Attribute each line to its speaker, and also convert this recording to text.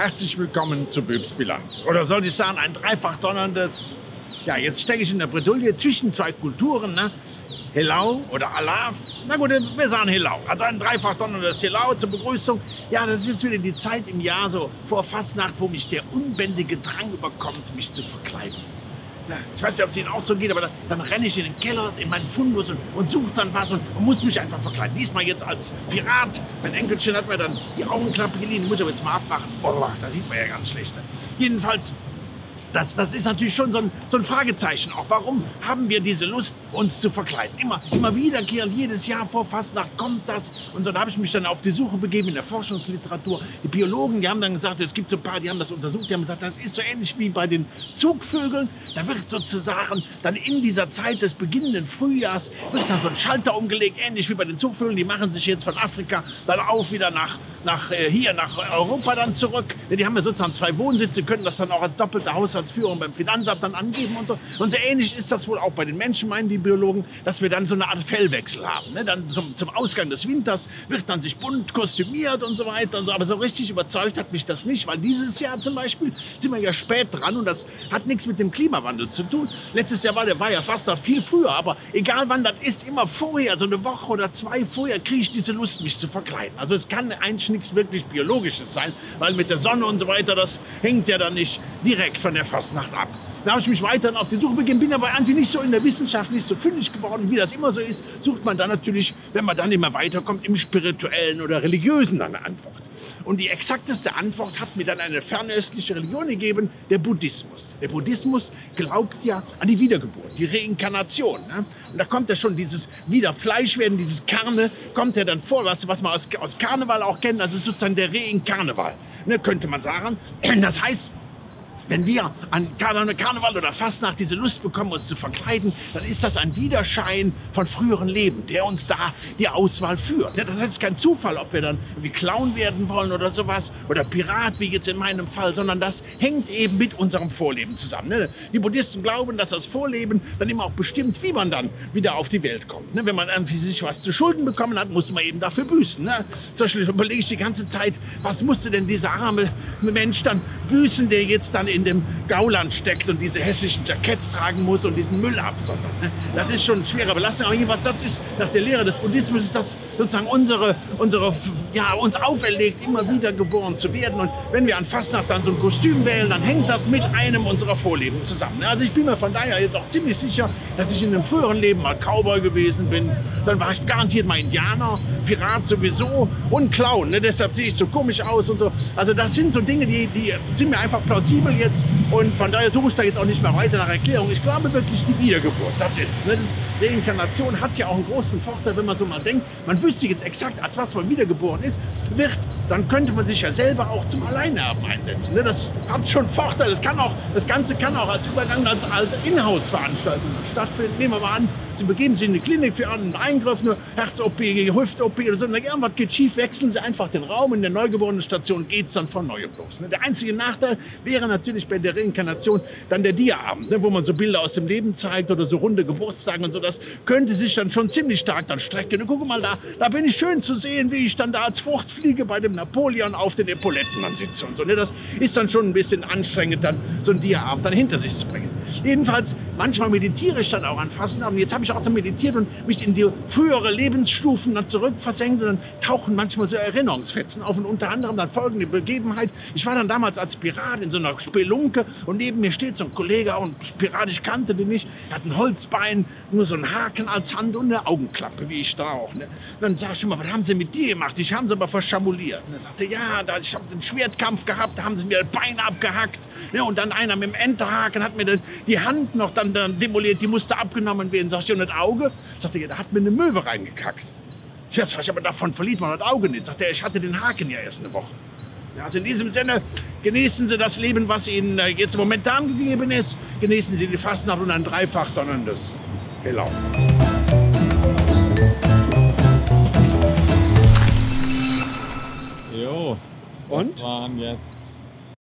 Speaker 1: Herzlich willkommen zu Böbs Bilanz. Oder sollte ich sagen, ein dreifach donnerndes... Ja, jetzt stecke ich in der Bredouille zwischen zwei Kulturen, ne? Helau oder Alaf. Na gut, wir sagen Helau. Also ein dreifach donnerndes Helau zur Begrüßung. Ja, das ist jetzt wieder die Zeit im Jahr so vor Fastnacht, wo mich der unbändige Drang überkommt, mich zu verkleiden. Na, ich weiß nicht, ob es Ihnen auch so geht, aber dann, dann renne ich in den Keller, in meinen Fundus und, und suche dann was und, und, muss mich einfach verkleiden. Diesmal jetzt als Pirat. Mein Enkelchen hat mir dann die Augenklappe geliehen, muss ich aber jetzt mal abmachen. Boah, da sieht man ja ganz schlecht. Jedenfalls das, das ist natürlich schon so ein, so ein Fragezeichen. Auch warum haben wir diese Lust, uns zu verkleiden? Immer, immer wiederkehrend, jedes Jahr vor Fastnacht kommt das. Und so habe ich mich dann auf die Suche begeben in der Forschungsliteratur. Die Biologen, die haben dann gesagt, es gibt so ein paar, die haben das untersucht, die haben gesagt, das ist so ähnlich wie bei den Zugvögeln. Da wird sozusagen dann in dieser Zeit des beginnenden Frühjahrs, wird dann so ein Schalter umgelegt, ähnlich wie bei den Zugvögeln. Die machen sich jetzt von Afrika dann auf wieder nach, nach äh, hier, nach Europa dann zurück. Die haben ja sozusagen zwei Wohnsitze, können das dann auch als doppelte Haus Haushaltsführung beim Finanzamt dann angeben und so. Und so ähnlich ist das wohl auch bei den Menschen, meinen die Biologen, dass wir dann so eine Art Fellwechsel haben. Ne? Dann zum, zum Ausgang des Winters wird dann sich bunt kostümiert und so weiter und so. Aber so richtig überzeugt hat mich das nicht, weil dieses Jahr zum Beispiel sind wir ja spät dran und das hat nichts mit dem Klimawandel zu tun. Letztes Jahr war der war ja fast noch viel früher, aber egal wann das ist, immer vorher, so eine Woche oder zwei vorher, kriege ich diese Lust, mich zu verkleiden. Also es kann eigentlich nichts wirklich Biologisches sein, weil mit der Sonne und so weiter, das hängt ja dann nicht direkt von der Fastnacht ab. Da habe ich mich weiter auf die Suche begeben, bin aber irgendwie nicht so in der Wissenschaft nicht so fündig geworden, wie das immer so ist. Sucht man dann natürlich, wenn man dann immer weiterkommt, im spirituellen oder religiösen eine Antwort. Und die exakteste Antwort hat mir dann eine fernöstliche Religion gegeben, der Buddhismus. Der Buddhismus glaubt ja an die Wiedergeburt, die Reinkarnation. Ne? Und da kommt ja schon dieses Wiederfleischwerden, dieses Karne, kommt ja dann vor, was, was man aus, aus Karneval auch kennt, also sozusagen der Reinkarneval, ne, könnte man sagen. Das heißt, wenn wir an Karneval oder Fastnacht diese Lust bekommen, uns zu verkleiden, dann ist das ein Widerschein von früheren Leben, der uns da die Auswahl führt. Das heißt, es ist kein Zufall, ob wir dann wie Clown werden wollen oder sowas oder Pirat, wie jetzt in meinem Fall, sondern das hängt eben mit unserem Vorleben zusammen. Ne? Die Buddhisten glauben, dass das Vorleben dann immer auch bestimmt, wie man dann wieder auf die Welt kommt. Ne? Wenn man sich was zu Schulden bekommen hat, muss man eben dafür büßen. Ne? Zum Beispiel überlege ich die ganze Zeit, was musste denn dieser arme Mensch dann büßen, der jetzt dann in in dem Gauland steckt und diese hässlichen Jacketts tragen muss und diesen Müll absondert. Ne? Das ist schon schwere Belastung. Aber jedenfalls, das ist nach der Lehre des Buddhismus, ist das sozusagen unsere, unsere, ja, uns auferlegt, immer wieder geboren zu werden. Und wenn wir an Fastnacht dann so ein Kostüm wählen, dann hängt das mit einem unserer Vorleben zusammen. Ne? Also ich bin mir von daher jetzt auch ziemlich sicher, dass ich in einem früheren Leben mal Cowboy gewesen bin. Dann war ich garantiert mal Indianer, Pirat sowieso und Clown. Ne? Deshalb sehe ich so komisch aus und so. Also das sind so Dinge, die, die sind mir einfach plausibel jetzt jetzt. Und von daher suche ich da jetzt auch nicht mehr weiter nach Erklärung. Ich glaube wirklich die Wiedergeburt. Das ist es. Ne? Das Reinkarnation hat ja auch einen großen Vorteil, wenn man so mal denkt, man wüsste jetzt exakt, als was man wiedergeboren ist, wird, dann könnte man sich ja selber auch zum Alleinerben einsetzen. Ne? Das hat schon Vorteile. Das, das Ganze kann auch als Übergang als alte Inhouse-Veranstaltung stattfinden. Nehmen wir mal an, Sie begeben sich in eine Klinik für einen Eingriff, eine Herz-OP, Hüft-OP oder so. Irgendwas geht schief, wechseln Sie einfach den Raum. In der neugeborenen Station geht es dann von neuem los. Ne? Der einzige Nachteil wäre natürlich bei der Reinkarnation dann der Diaabend, ne? wo man so Bilder aus dem Leben zeigt oder so runde Geburtstage und so. Das könnte sich dann schon ziemlich stark dann strecken. Und guck mal, da, da bin ich schön zu sehen, wie ich dann da als Fruchtfliege bei dem Napoleon auf den Epauletten dann sitze und so. Ne? Das ist dann schon ein bisschen anstrengend, dann so ein Diaabend dann hinter sich zu bringen. Jedenfalls, manchmal meditiere ich dann auch an Fastenabend. Jetzt habe ich auch dann meditiert und mich in die frühere Lebensstufen dann zurückversenkt. Und dann tauchen manchmal so Erinnerungsfetzen auf. Und unter anderem dann folgende Begebenheit. Ich war dann damals als Pirat in so einer Spelunke und neben mir steht so ein Kollege und Pirat, ich kannte den nicht. Er hat ein Holzbein, nur so einen Haken als Hand und eine Augenklappe, wie ich da auch. Ne? dann sag ich immer, was haben sie mit dir gemacht? Ich haben sie aber verschamuliert. Und er sagte, ja, da, ich habe einen Schwertkampf gehabt, da haben sie mir das Bein abgehackt. Ne? Und dann einer mit dem Enterhaken hat mir die Hand noch dann, dann demoliert, die musste abgenommen werden. Sag ich, und das Auge? Sagte er, da hat mir eine Möwe reingekackt. Ja, sag ich, aber davon verliert man das Auge nicht. Sagt er, ich hatte den Haken ja erst eine Woche. Ja, also in diesem Sinne, genießen Sie das Leben, was Ihnen äh, jetzt momentan gegeben ist. Genießen Sie die Fastnacht und ein dreifach donnerndes Helau.
Speaker 2: Jo.
Speaker 1: Und?
Speaker 2: waren jetzt